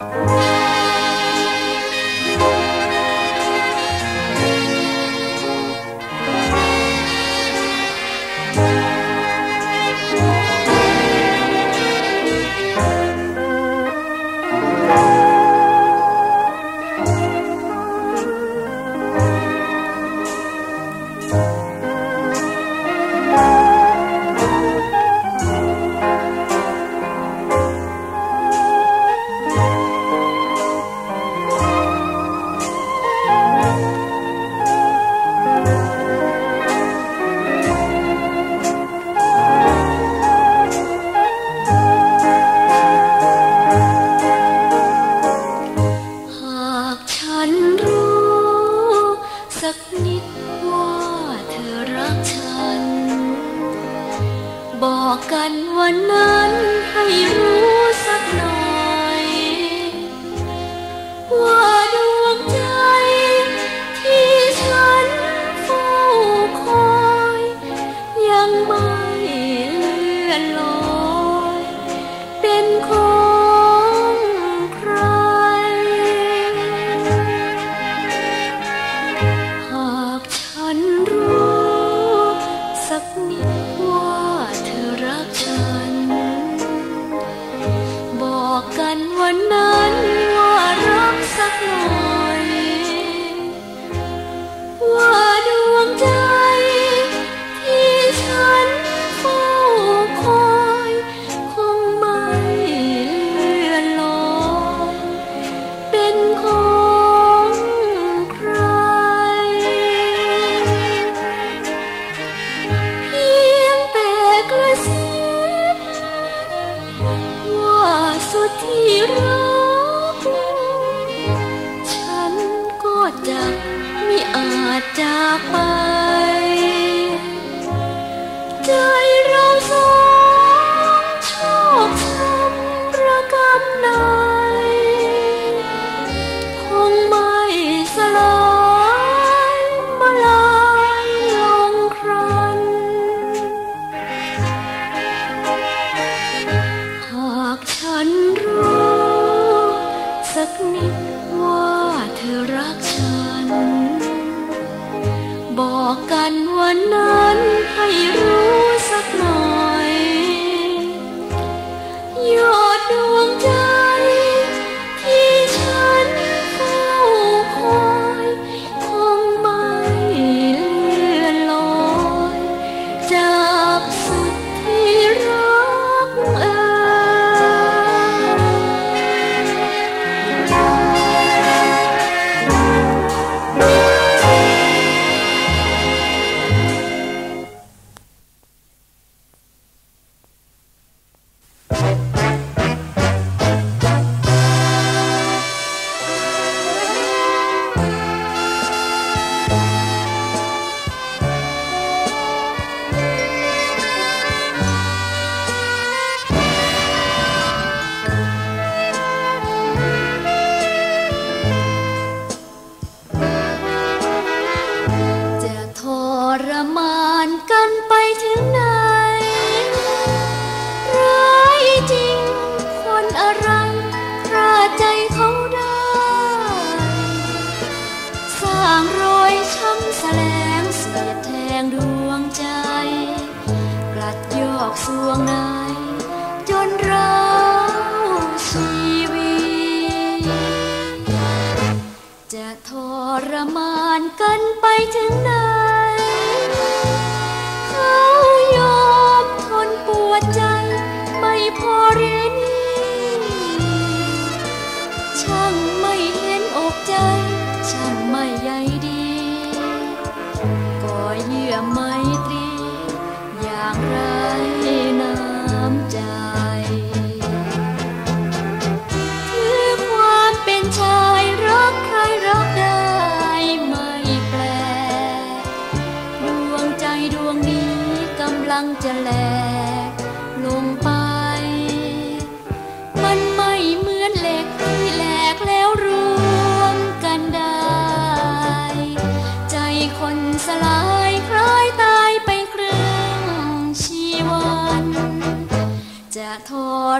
Bye. ห่วงใยจนเราชีวิจะทรมานกันไปถึงไหน เขายอมทนปวดใจ ไม่พอเรีย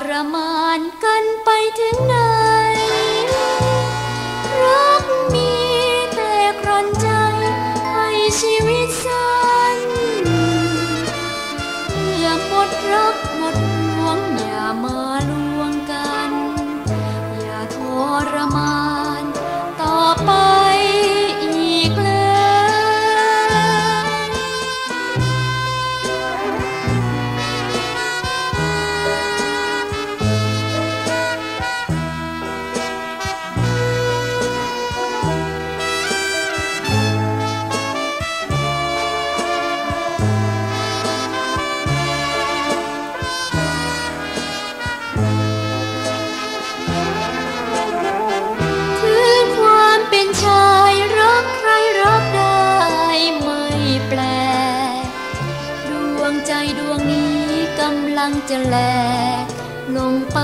பரமா แหลกลงไป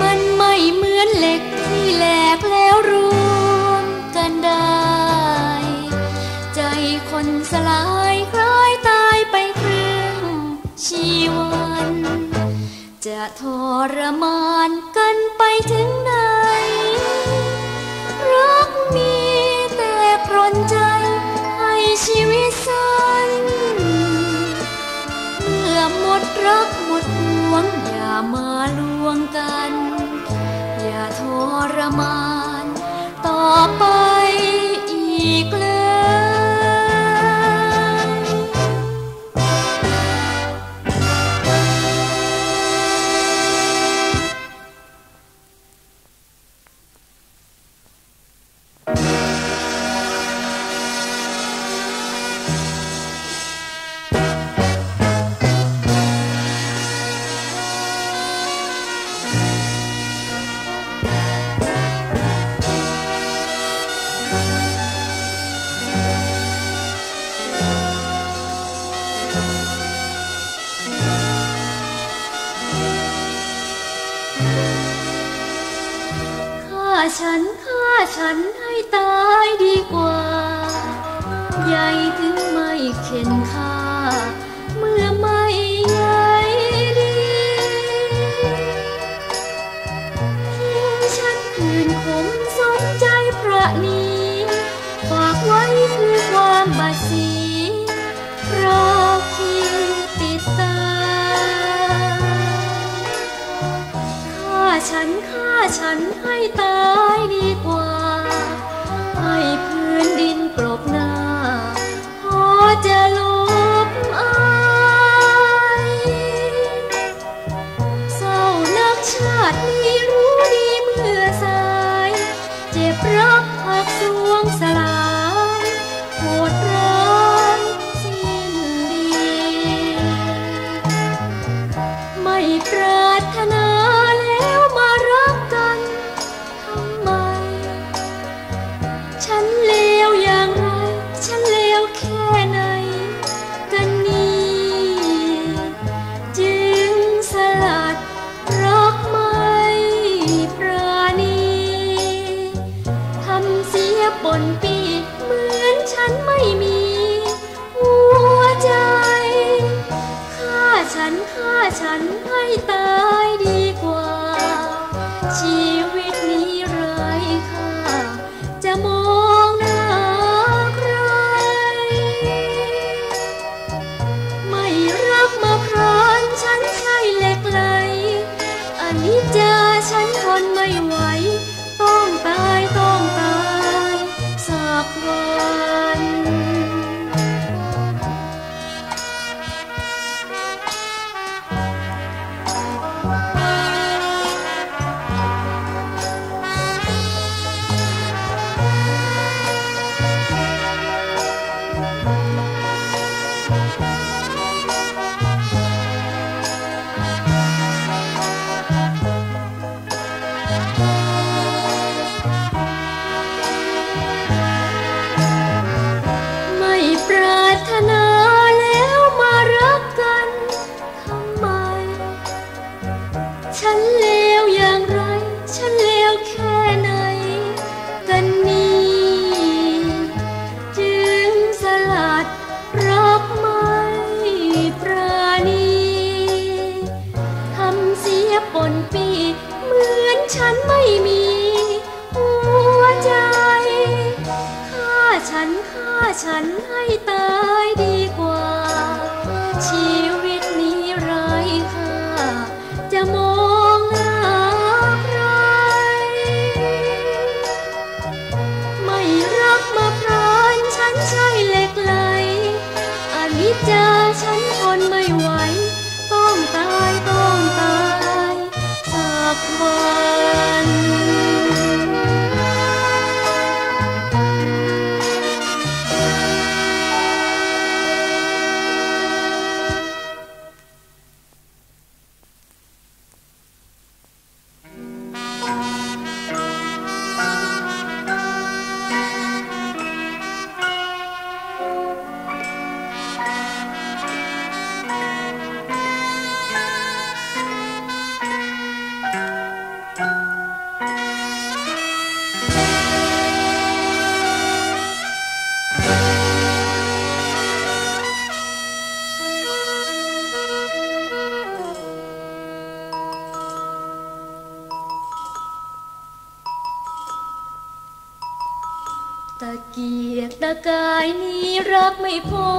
มันไม่เหมือนเหล็กที่แหลกแล้วรวมกันได้ ใจคนสลายคล้ายตายไปครึ่งชีวัน จะทรมาน apa ใยถึงไม่เข็นค่า เมื่อไม่ใยดี เพียฉันคืนขมสนใจพระนีฝากไว้คือความบาดสีราคีติดตาฆ่าฉันฆ่าฉันให้ตา รั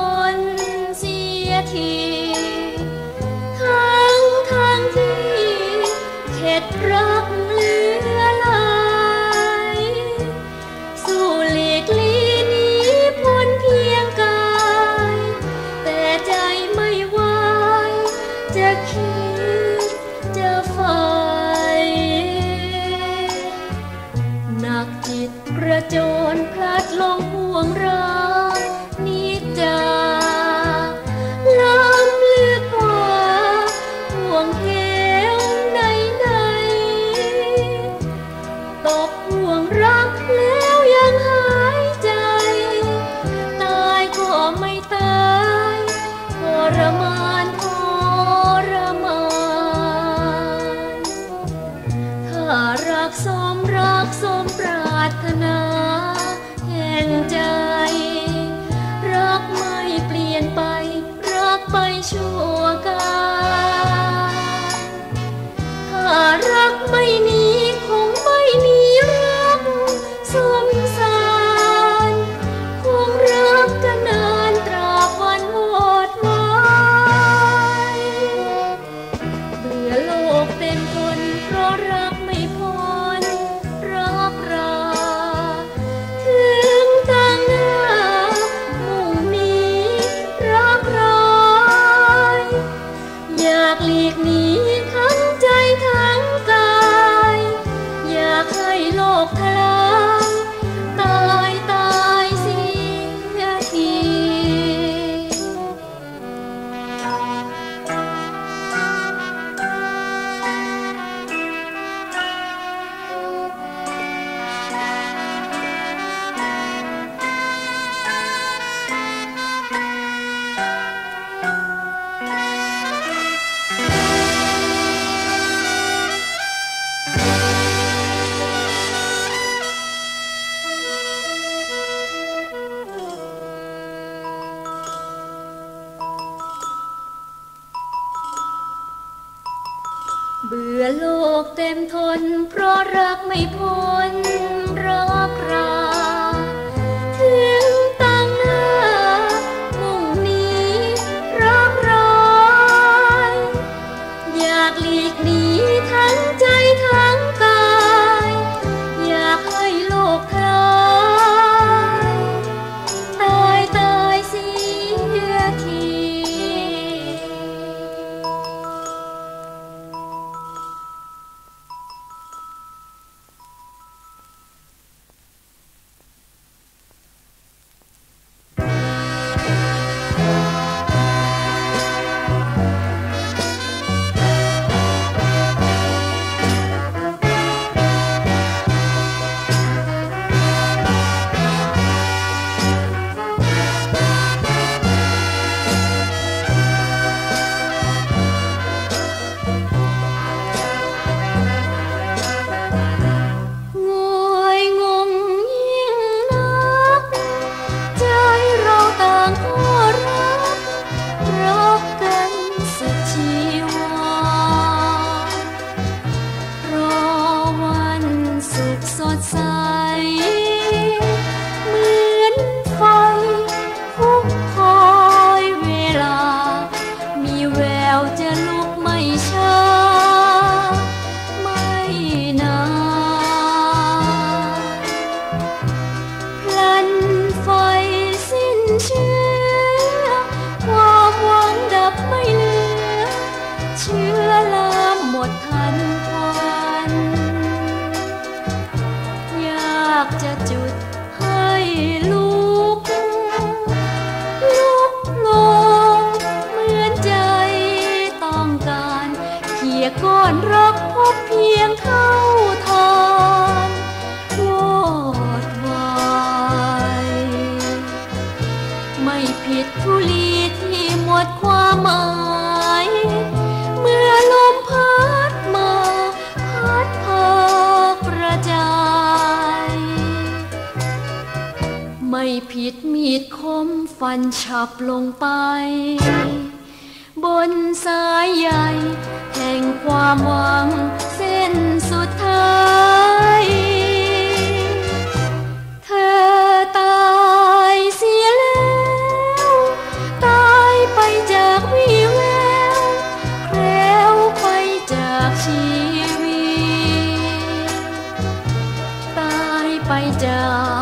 จา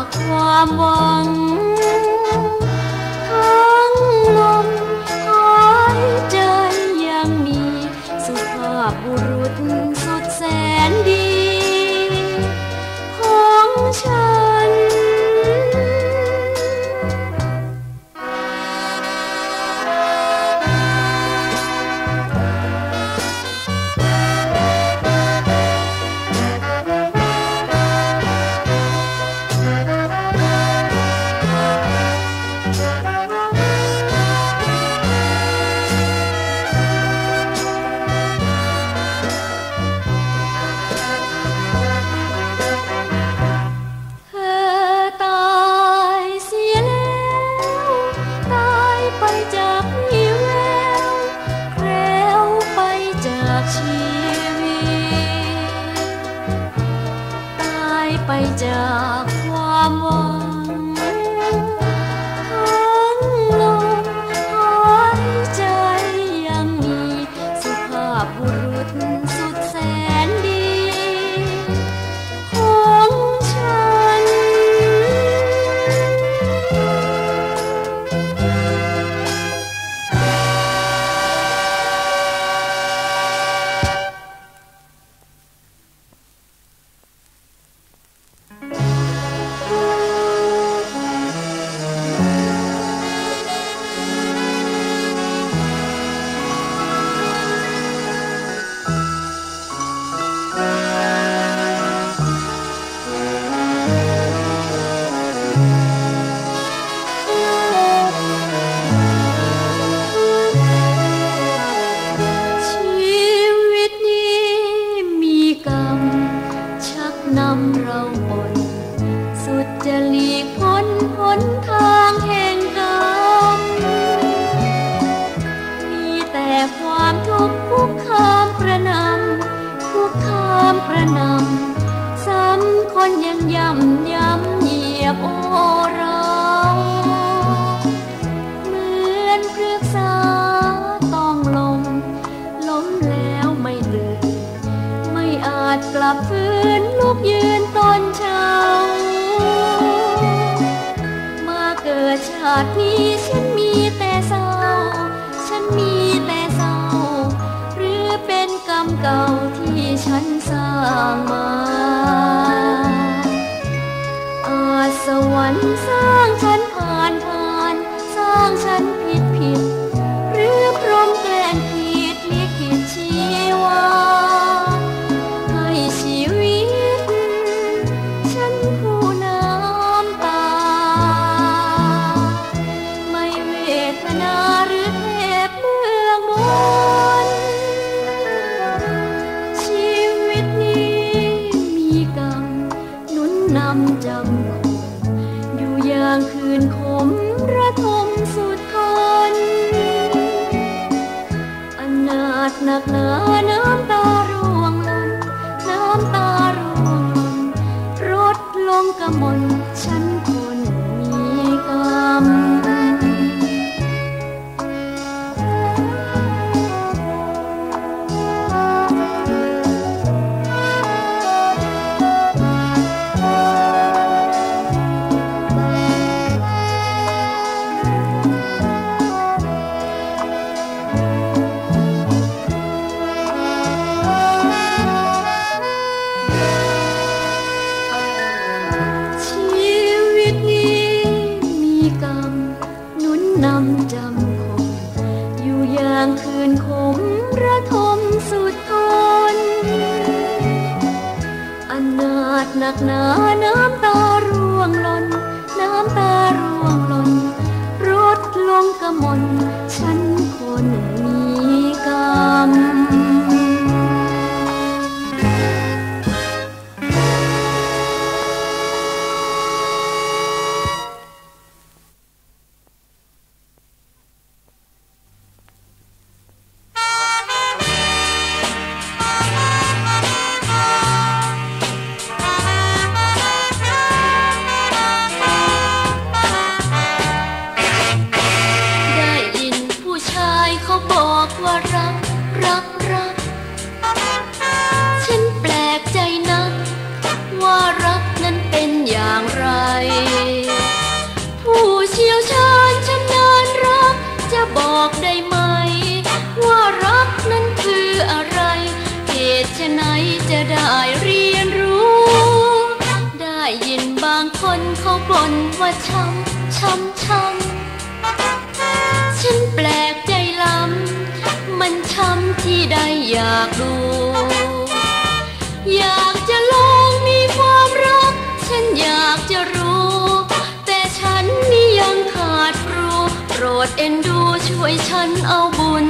ดเอ็นดูช่วยฉันเอาบุญ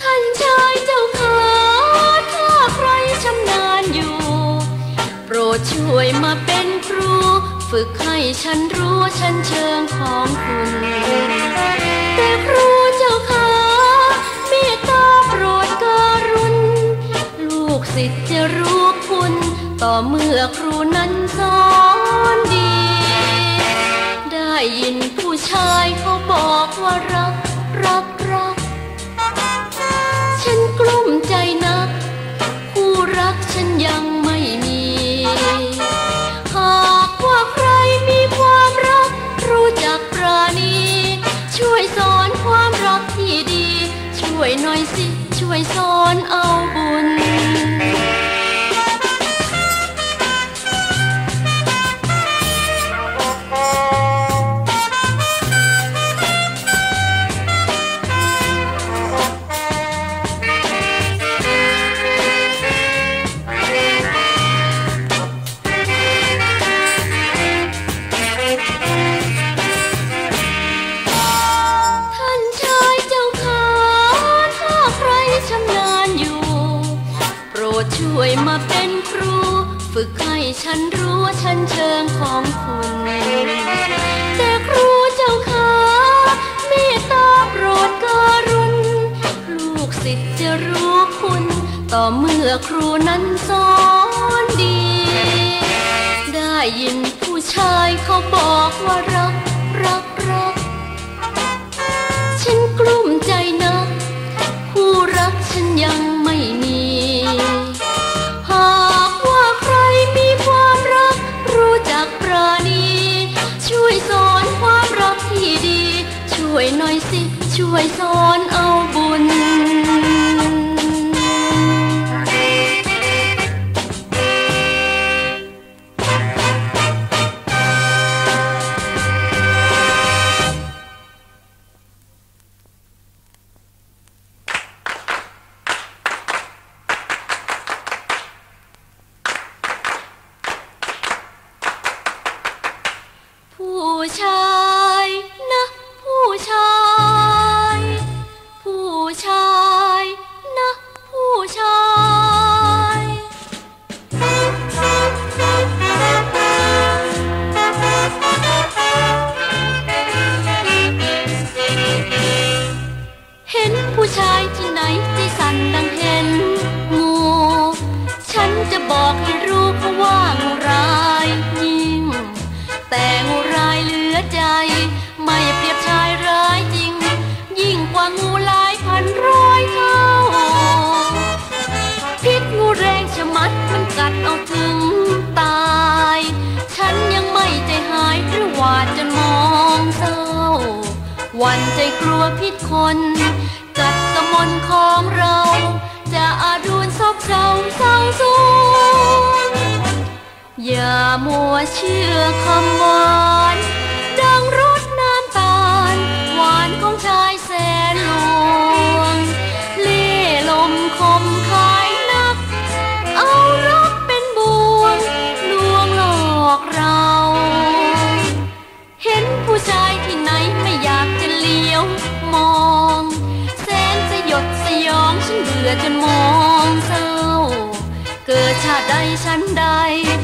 ท่านชายเจ้าขาถ้าใครชำนาญอยู่ โปรดช่วยมาเป็นครู ฝึกให้ฉันรู้ฉันเชิงของคุณ แต่ครูเจ้าขาเมตตาโปรดกรุณลูกศิษย์จะรู้คุณ ต่อเมื่อครูนั้นสอนดี ได้ยินผู้ชายเขาบอ ว่ารัก รัก รัก ฉันกลุ้มใจนัก คู่รักฉันยังไม่มี หากว่าใครมีความรัก รู้จักปราณี ช่วยสอนความรักที่ดี ช่วยหน่อยสิ ช่วยสอนเอาบุ ต่อเมื่อครูนั้นสอนดี ได้ยินผู้ชายเขาบอกว่ารัก รัก รัก ฉันกลุ้มใจนักคู่รักฉันยังไม่มี หากว่าใครมีความรัก รู้จักปราณี ช่วยสอนความรักที่ดี ช่วยหน่อยสิ ช่วยสอนเอา กิดช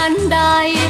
ติ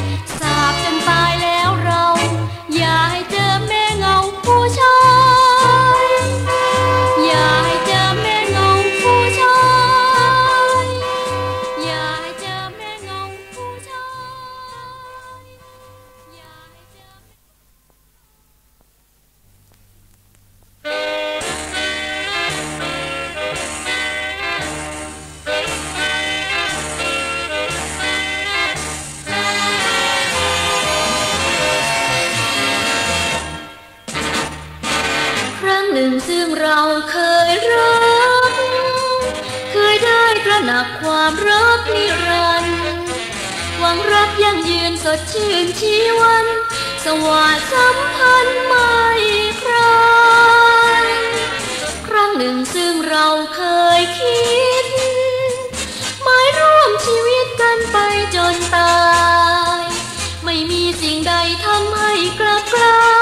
หนักความรักนิรันดร์หวังรักยั่งยืนสดชื่นชีวัน สวัสดสัมพันธ์ไม่ครานครั้งหนึ่งซึ่งเราเคยคิดหมายร่วมชีวิตกันไปจนตาย ไม่มีสิ่งใดทำให้กลับกลาย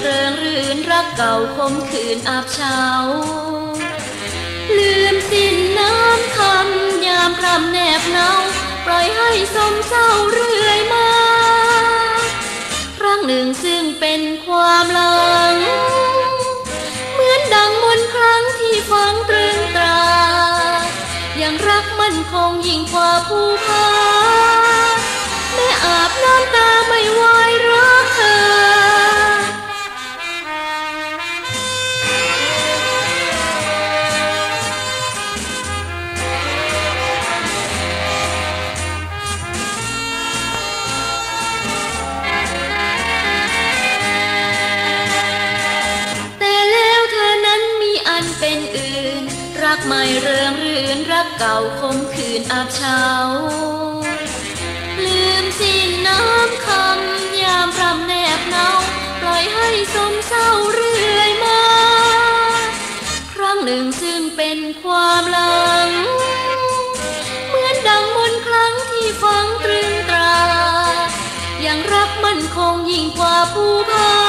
เริงรื่นรักเก่าคมคืนอาบเช้า ลืมสิ้นน้ำคำยามพรำแนบเนา ปล่อยให้สมเศร้าเรื่อยมา ครั้งหนึ่งซึ่งเป็นความหลัง เหมือนดังมนครั้งที่ฟังตรึงตรา ยังรักมันคงยิ่งกว่าผู้พาแม่อาบน้ำตาไม่ไหวรักเธอ รักไม่เริงรื่นรักเก่าคมคืนอาบเช้า ลืมสิ้นน้ำคำยามพรำแนบเนาปล่อยให้สมเศร้าเรื่อยมา ครั้งหนึ่งซึ่งเป็นความหลัง เหมือนดังมนครั้งที่ฟังตรึงตรา ยังรักมันคงยิ่งกว่าผู้พา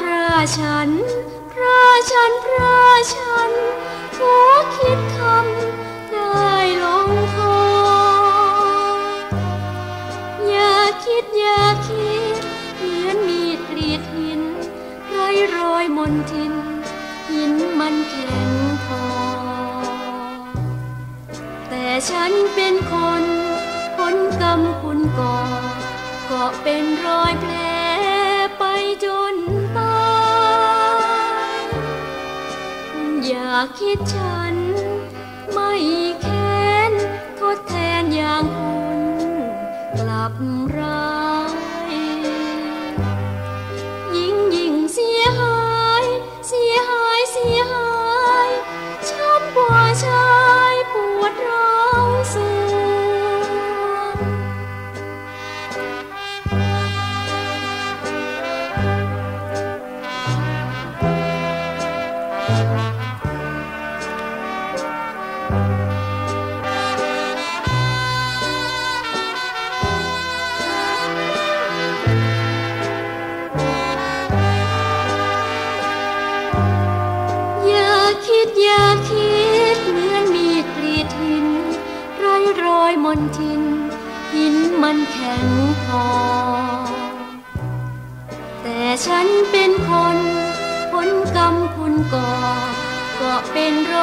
พระฉัน พระฉัน พระฉันหัวคิดทำได้ลงคออย่าคิดอย่าคิดเหมือนมีดกรีดหินไรรอยมนทิน หินมันแข็งพอ แต่ฉันเป็นคน คนกรรมคุณก่อก็เป็นรอยแผล อย่าคิดฉัน ไม่แค้นทดแทนอย่างคุณกลับร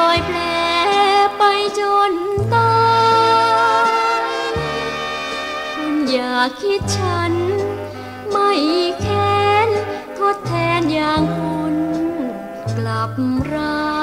อยแผลไปจนตายคุณอย่าคิดฉัน ไม่แค้นทดแทนอย่างคุณกลับรา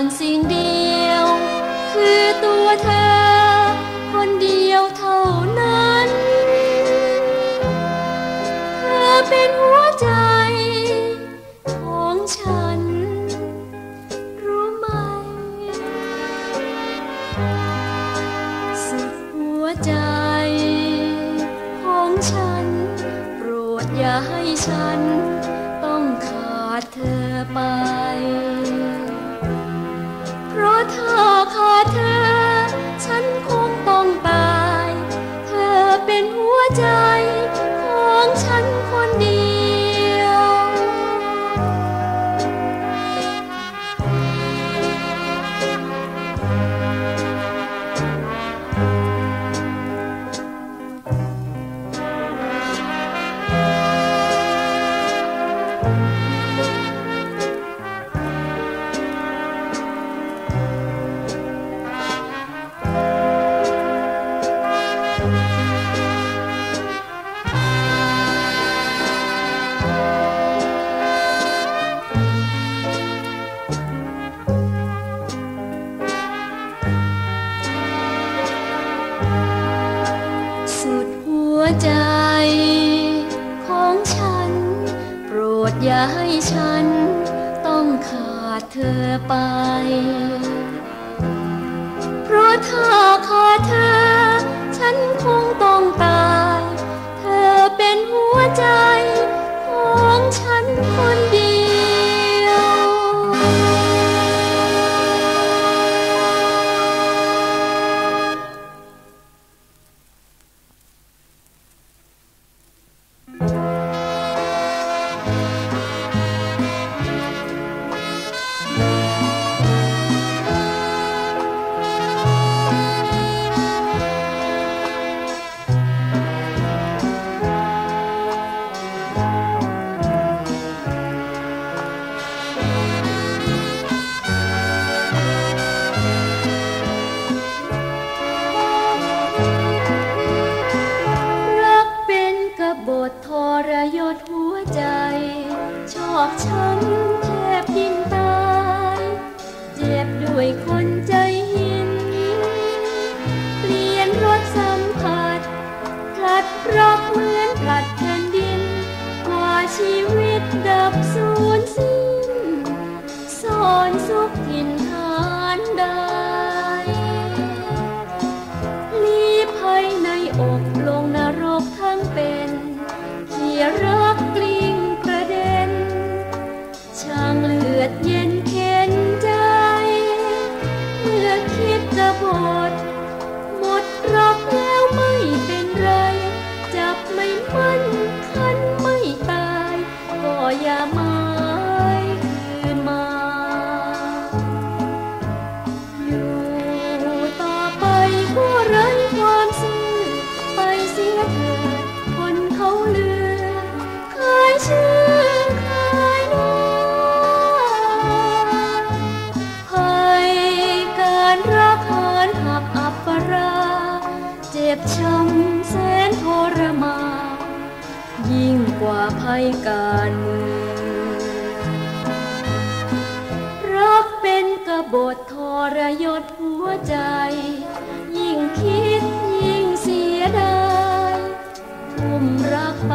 านสิ่งเดียว คือตัวเธอ คนเดียวเท่านั้น เธอเป็นหัวใจ ของฉัน รู้ไหม สุดหัวใจ ของฉัน โปรดอย่าให้ฉัน กว่าภัยการเมืองรักเป็นกบฏทรยศหัวใจ ยิ่งคิดยิ่งเสียดายทุ่มรักไป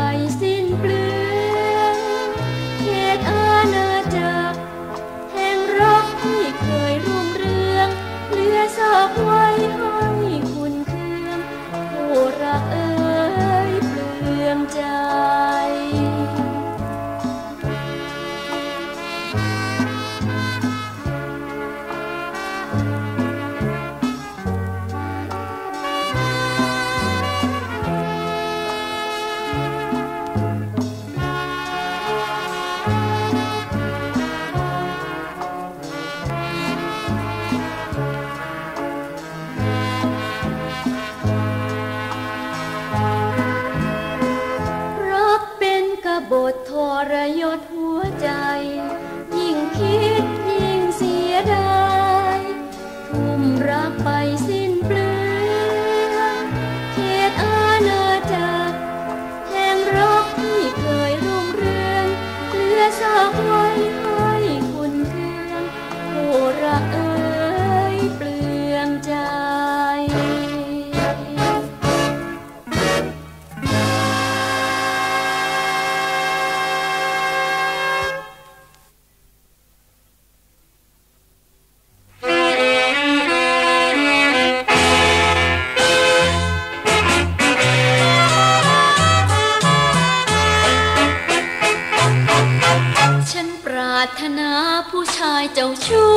ารถนาผู้ชายเจ้าชู้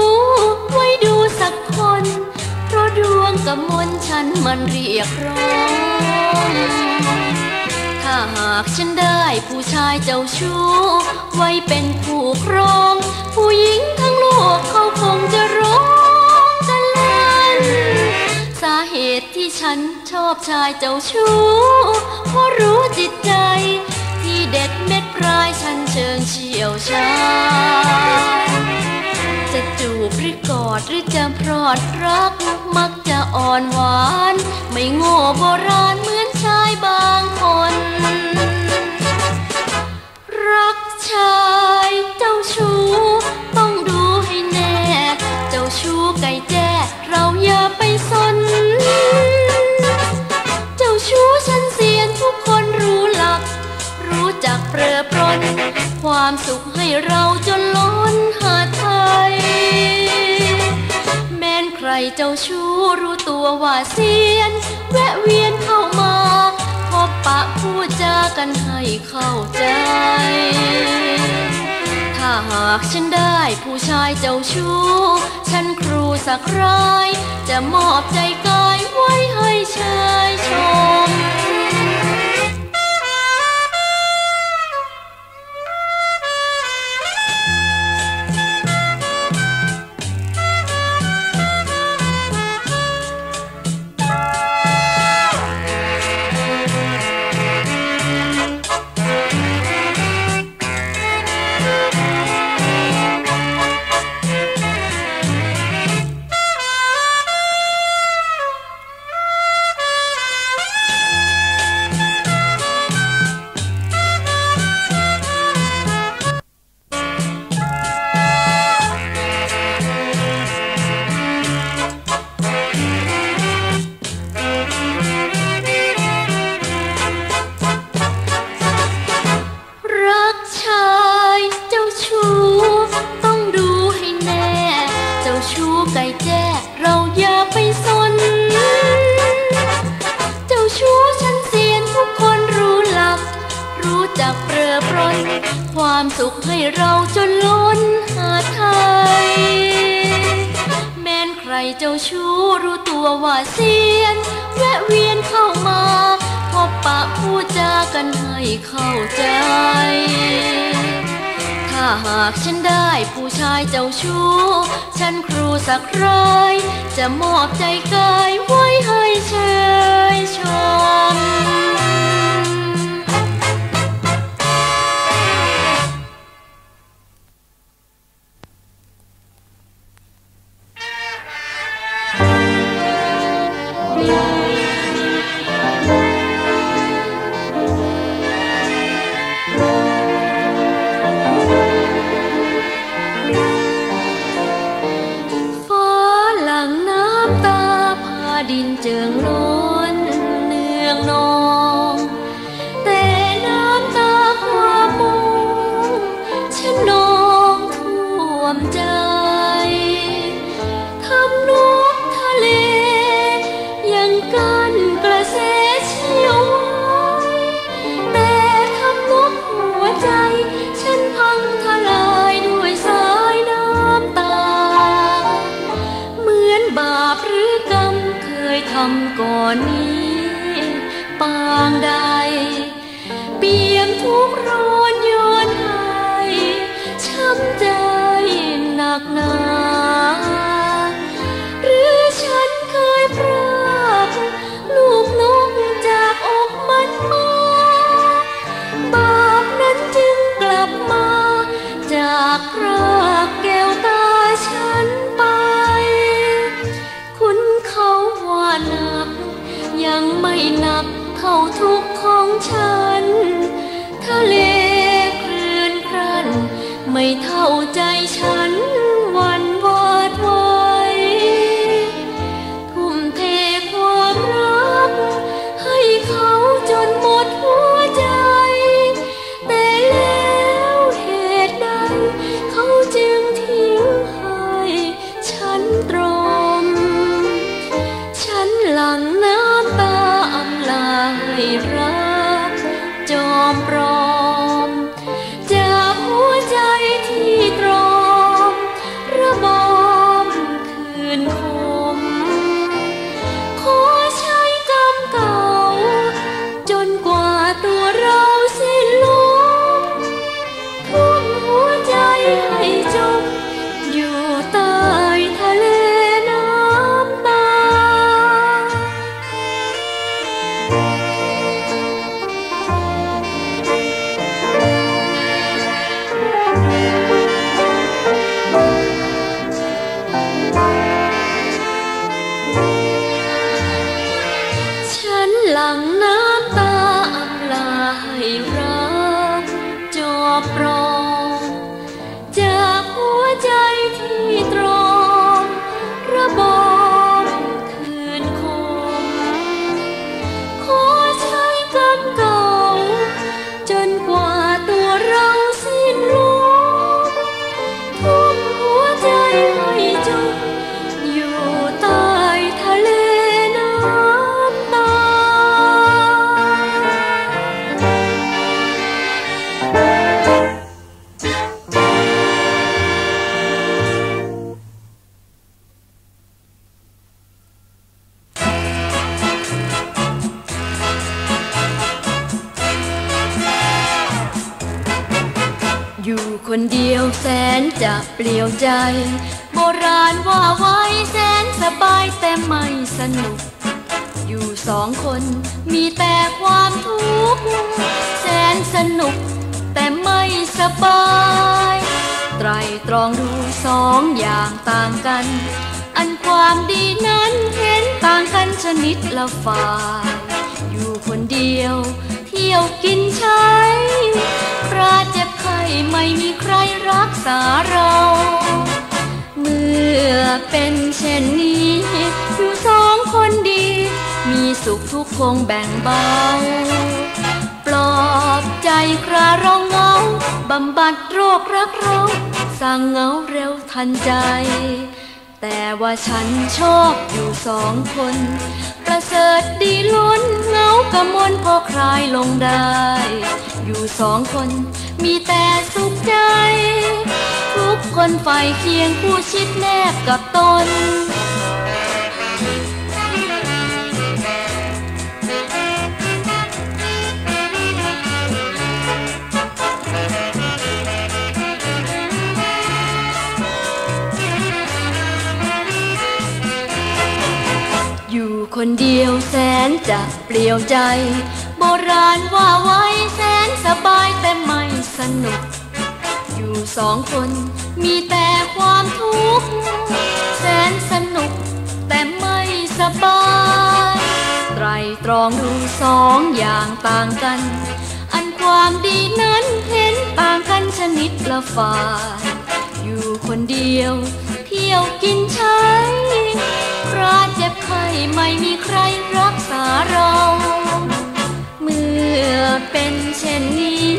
ไว้ดูสักคน เพราะดวงกับมนต์ฉันมันเรียกร้อง ถ้าหากฉันได้ผู้ชายเจ้าชู้ ไว้เป็นผู้ครอง ผู้หญิงทั้งโลกเขาคงจะร้องกันลั่นสาเหตุที่ฉันชอบชายเจ้าชู้เพราะรู้จิตใจ ที่เด็ดเม็ดปลายฉันเชิงเฉียวชาญจะจูบหรือกอดหรือจะพรอดรักมักจะอ่อนหวาน ไม่โง่โบราณเหมือนชายบางคน รักชายเจ้าชู้ต้องดูให้แน่ เจ้าชู้ไก่แจ้เราอย่าไปสน อน ความสุขให้เราจนล้นหาไทย แม้นใครเจ้าชู้รู้ตัวว่าเสียน แวะเวียนเข้ามา พบปะพูดจากันให้เข้าใจ ถ้าหากฉันได้ผู้ชายเจ้าชู้ ฉันครูสักราย จะมอบใจกายไว้ให้ชายชม เปลี่ยวใจ โบราณว่าไว้แสนสบายแต่ไม่สนุก อยู่สองคนมีแต่ความทุกข์แสนสนุก แต่ไม่สบาย ไตรตรองดูสองอย่างต่างกัน อันความดีนั้นเห็นต่างกันชนิดละฝ่ายอยู่คนเดียว เที่ยวกินใช้คราเจ็บ ไข้ไม่มีใครรักษาเรา เมื่อเป็นเช่นนี้อยู่สองคนดี มีสุขทุกคงแบ่งเบา ปลอบใจคราเราเหงาบำบัดโรครักเราสร้างเหงาเร็วทันใจ แต่ว่าฉันชอบอยู่สองคน ประเสริฐดีล้นเหงากะมนพอคลายลงได้ อยู่สองคน มีแต่สุขใจ ทุกคนฝ่ายเคียงผู้ชิดแนบกับตน อยู่คนเดียวแสนจะเปลี่ยวใจ โบราณว่าไว้แสนสบาย สนุก อยู่สองคนมีแต่ความทุกข์แสนสนุกแต่ไม่สบาย ไตรตรองดูสองอย่างต่างกัน อันความดีนั้นเห็นต่างกันชนิดละฝ่ายอยู่คนเดียวเที่ยวกินใช้ร้านเจ็บไข้ไม่มีใครรักษาเรา เมื่อเป็นเช่นนี้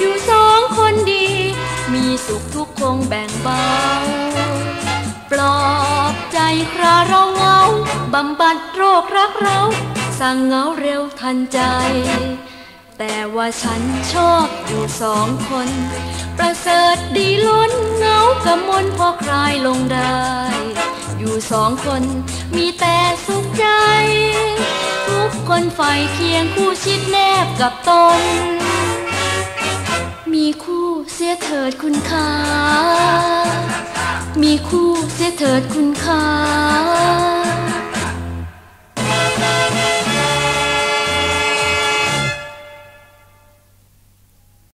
อยู่สองคนดี มีสุขทุกคงแบ่งเบา ปลอบใจคราเราเงาบำบัดโรครักเรา สั่งเงาเร็วทันใจ แต่ว่าฉันชอบอยู่สองคน ประเสริฐดีล้นเงากะมนพอคลายลงได้ อยู่สองคนมีแต่สุขใจ ทุกคนไฟเคียงคู่ชิดแนบกับตน มีคู่เสียเถิดคุณค่ามีคู่เสียเถิดคุณค่า